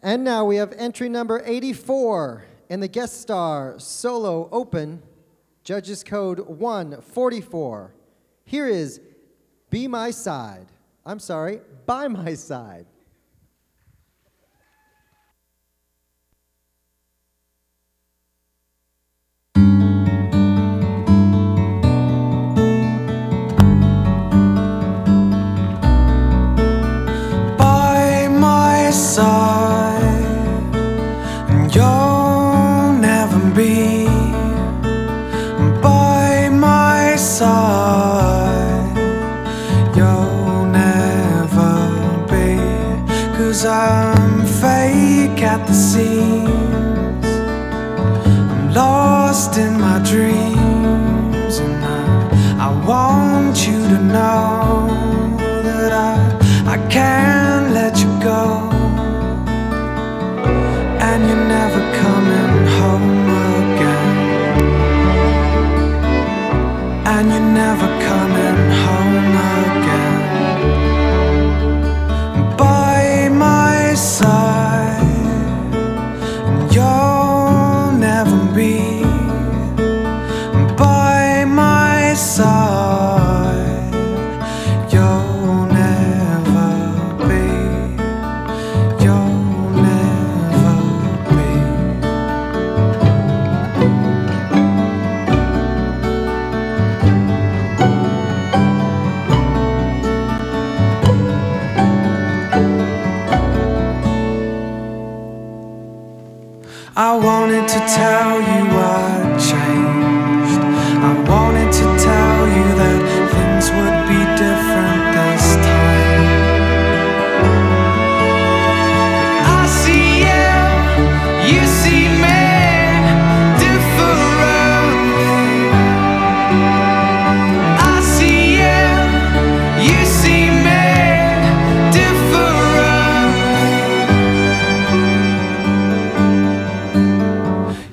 And now we have entry number 84 in the guest star solo open, judges code 144. Here is Be My Side. I'm sorry, By My Side. I'm fake at the seams. I'm lost in my dreams, and I, I want you to know that I, I can't let you go. And you're never coming home again. And you're never coming I wanted to tell you I changed.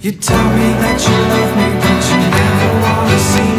You tell me that you love me, but you never wanna see me.